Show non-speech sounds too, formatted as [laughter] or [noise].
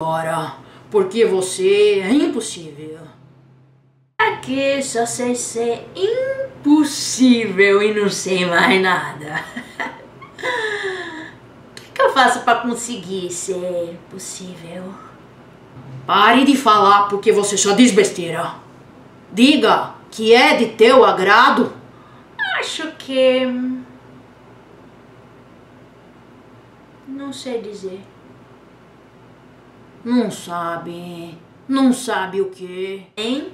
Ora, porque você é impossível. Aqui só sei ser impossível e não sei mais nada. O [laughs] que, que eu faço para conseguir ser possível? Pare de falar porque você só diz besteira. Diga que é de teu agrado. Acho que. Não sei dizer. Não sabe. Não sabe o que. Hein?